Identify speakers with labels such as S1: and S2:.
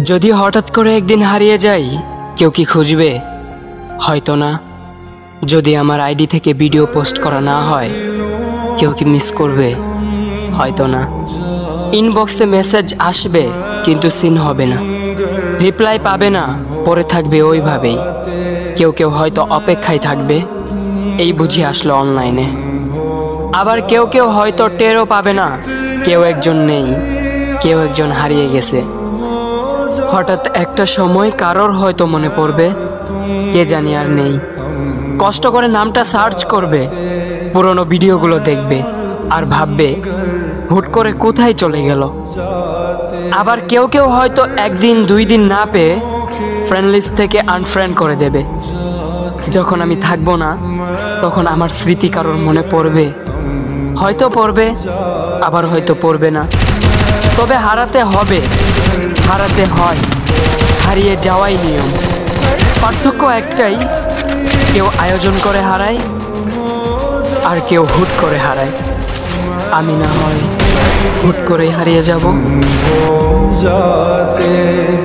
S1: যদি হঠাৎ করে একদিন হারিয়ে যাই, কেউ কি খুঁজবে? হয়তো না। যদি আমার আইডি থেকে ভিডিও পোস্ট করা না হয়, কেউ কি মিস করবে? হয়তো না। ইনবক্সে মেসেজ আসবে, কিন্তু সিন হবে না। রিপ্লাই পাবে না, পরে থাকবে ওইভাবেই। কেউ কেউ হয়তো অপেক্ষায় থাকবে। এই বুঝি আসলো অনলাইনে। আবার কেউ কেউ হয়তো টেরও পাবে না, কেউ একজন নেই, কেউ একজন হারিয়ে গেছে। হঠাৎ একটা সময় কারোর হয়তো মনে পড়বে, কে জানি আর নেই। কষ্ট করে নামটা সার্চ করবে, পুরনো ভিডিওগুলো দেখবে, আর ভাববে, হুট করে কোথায় চলে গেল। আবার কেউ কেউ হয়তো একদিন, দুই দিন না পেয়ে ফ্রেন্ড লিস্ট থেকে আনফ্রেন্ড করে দেবে। যখন আমি থাকব না, তখন আমার স্মৃতি কারোর মনে পড়বে। হয়তো পড়বে, আবার হয়তো পড়বে না। তবে হারাতে হবে। হারাতে হয়। হারিয়ে যাওয়াই নিয়ম। পার্থক্য একটাই, কেউ আয়োজন করে হারায়, আর কেউ হুট করে হারায়। আমি না হয় হুট করে হারিয়ে যাব।
S2: जाते